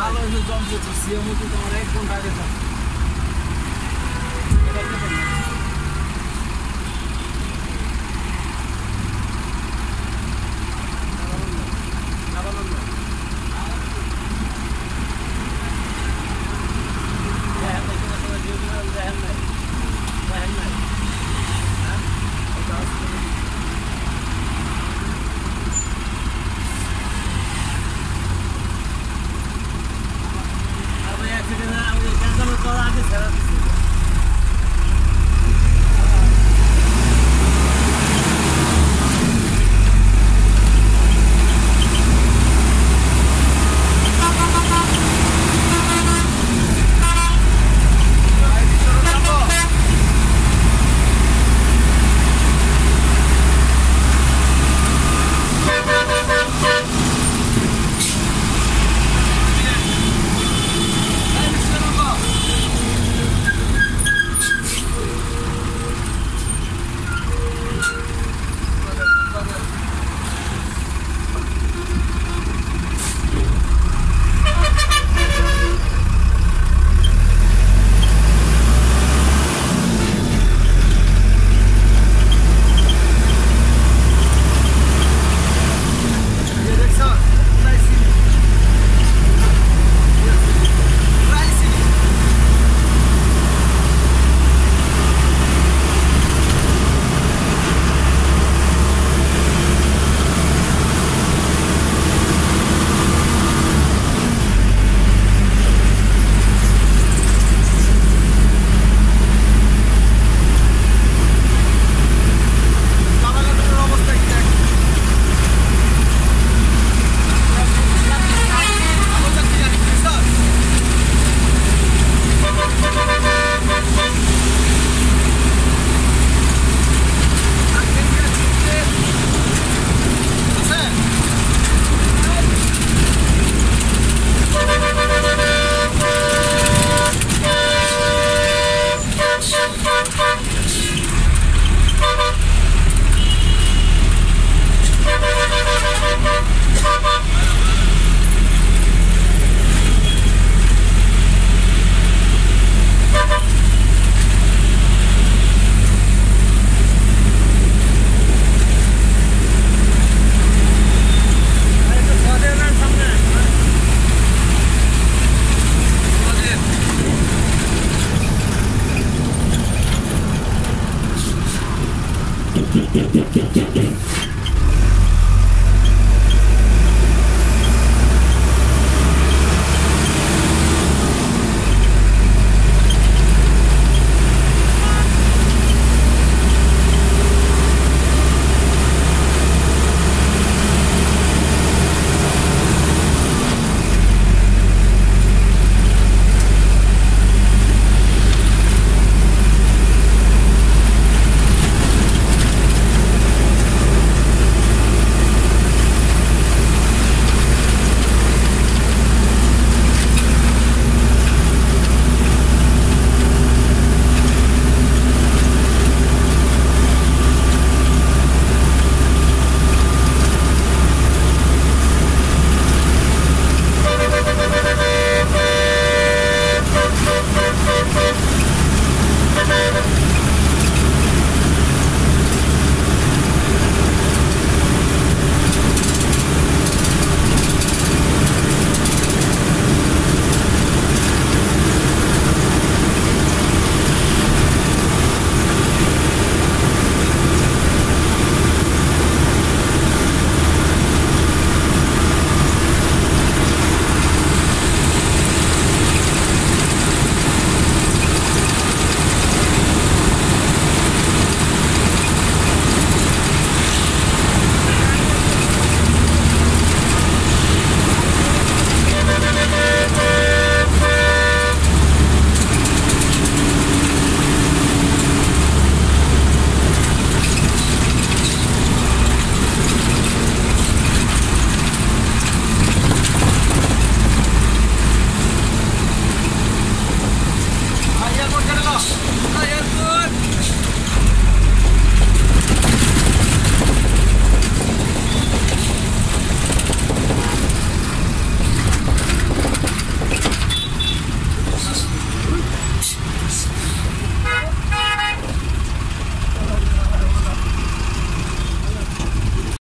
ভালো জমছে CMO olha, olha ঘন্টা আগে Yeah, olha yeah, olha yeah.